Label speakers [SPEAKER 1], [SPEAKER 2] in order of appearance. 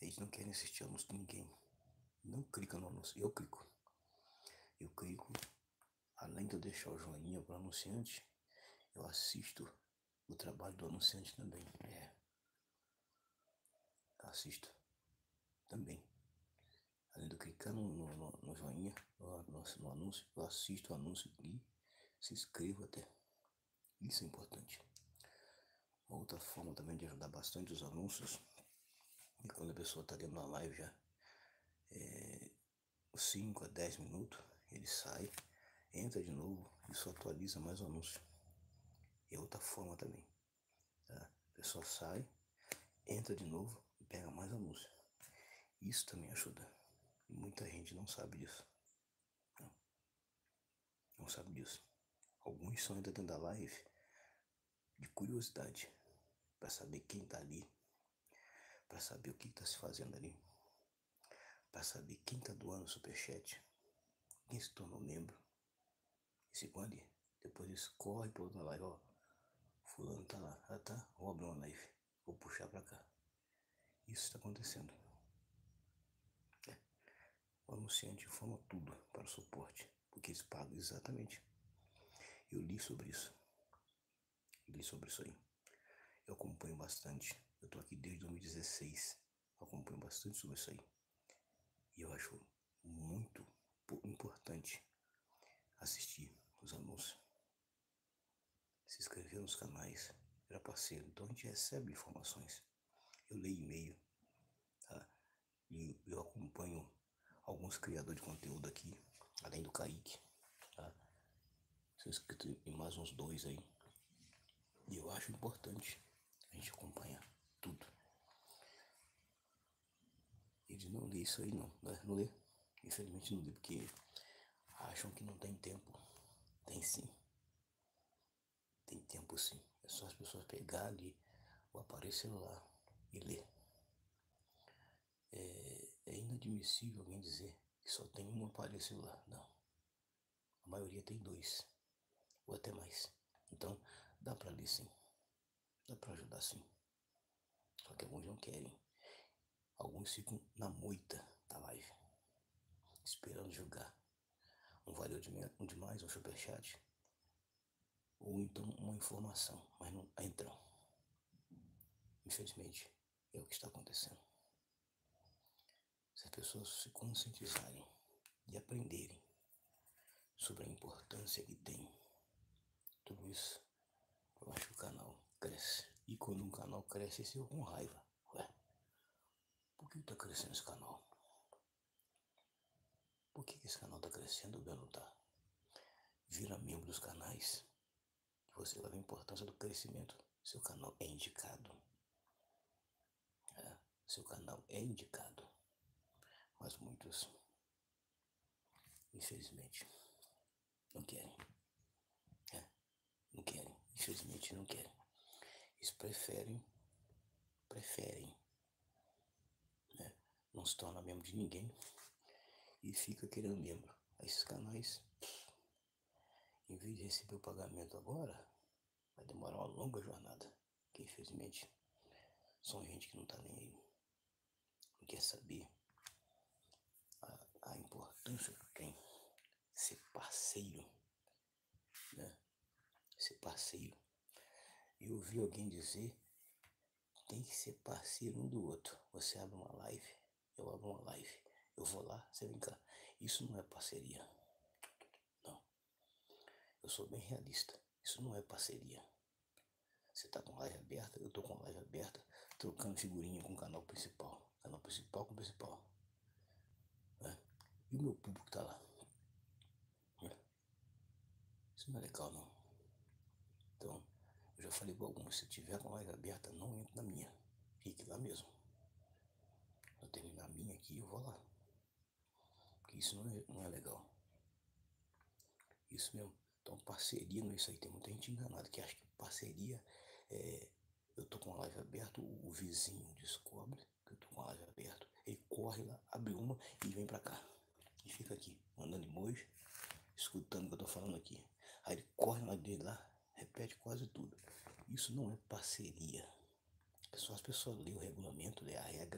[SPEAKER 1] Eles não querem assistir anúncio de ninguém. Não clica no anúncio. Eu clico. Eu clico. Além de eu deixar o joinha para o anunciante, eu assisto o trabalho do anunciante também. É. Assisto também. Além de eu clicar no, no, no joinha, no, no, anúncio, eu assisto o anúncio e se inscrevo até. Isso é importante. Uma outra forma também de ajudar bastante os anúncios e quando a pessoa está dentro da live já, é, 5 a 10 minutos, ele sai, entra de novo e só atualiza mais o anúncio. É outra forma também. Tá? A pessoa sai, entra de novo e pega mais anúncio. Isso também ajuda. Muita gente não sabe disso. Não, não sabe disso. Alguns só entram dentro da live de curiosidade para saber quem está ali, para saber o que está se fazendo ali, para saber quem está doando o superchat, quem se tornou membro. E se depois eles correm para outra live, ó. Fulano tá lá, ah tá, vou abrir uma live, vou puxar para cá. Isso está acontecendo. É. O anunciante informa tudo para o suporte, porque eles pagam exatamente. Eu li sobre isso. Li sobre isso aí. Eu acompanho bastante. Eu tô aqui desde 2016. Eu acompanho bastante sobre isso aí. E eu acho muito importante assistir os anúncios. Se inscrever nos canais. Era parceiro. Então a gente recebe informações. Eu leio e-mail. Tá? E eu acompanho alguns criadores de conteúdo aqui. Além do Kaique. Tá? Sou inscrito em mais uns dois aí. E eu acho importante a gente acompanha tudo. E de não ler isso aí não, né? não lê. Infelizmente não lê porque acham que não tem tempo. Tem sim. Tem tempo sim. É só as pessoas pegarem o aparelho celular e ler. É, é inadmissível alguém dizer que só tem um aparelho celular. Não. A maioria tem dois. Ou até mais. Então, dá para ler sim. Dá para ajudar sim. Só que alguns não querem. Alguns ficam na moita da live. Esperando jogar. Um valeu de demais, um superchat. Ou então uma informação, mas não entram. Infelizmente, é o que está acontecendo. Se as pessoas se conscientizarem e aprenderem sobre a importância que tem tudo isso, eu acho que o canal cresce. E quando um canal cresce, esse eu com raiva. Ué, por que tá crescendo esse canal? Por que, esse canal tá crescendo, o meu não tá? Vira membro dos canais. Você vai ver a importância do crescimento. Seu canal é indicado. É, seu canal é indicado. Mas muitos, infelizmente, não querem. É, não querem. Infelizmente não querem. Eles preferem, preferem, né? Não se torna membro de ninguém e fica querendo membro. Esses canais, em vez de receber o pagamento agora, vai demorar uma longa jornada. Que infelizmente são gente que não tá nem aí. Não quer saber a, a importância que tem ser parceiro, né? Ser parceiro eu ouvi alguém dizer tem que ser parceiro um do outro. Você abre uma live, eu abro uma live. Eu vou lá, você vem cá. Isso não é parceria. Não. Eu sou bem realista. Isso não é parceria. Você tá com live aberta, eu tô com live aberta, trocando figurinha com o canal principal. Canal principal com principal. É. E o meu público tá lá. É. Isso não é legal não. Então, já falei com alguns, se tiver com live aberta, não entre na minha. Fique lá mesmo. Eu terminar a minha aqui, eu vou lá. Porque isso não é, não é legal. Isso mesmo. Então parceria não é isso aí. Tem muita gente enganada que acha que parceria é. Eu tô com a live aberta, o vizinho descobre que eu tô com a live aberta. Ele corre lá, abre uma e vem pra cá. E fica aqui, mandando emoji, escutando o que eu tô falando aqui. Aí ele corre lá dele lá, repete quase tudo. Isso não é parceria. É só as pessoas lerem o regulamento, ler a regra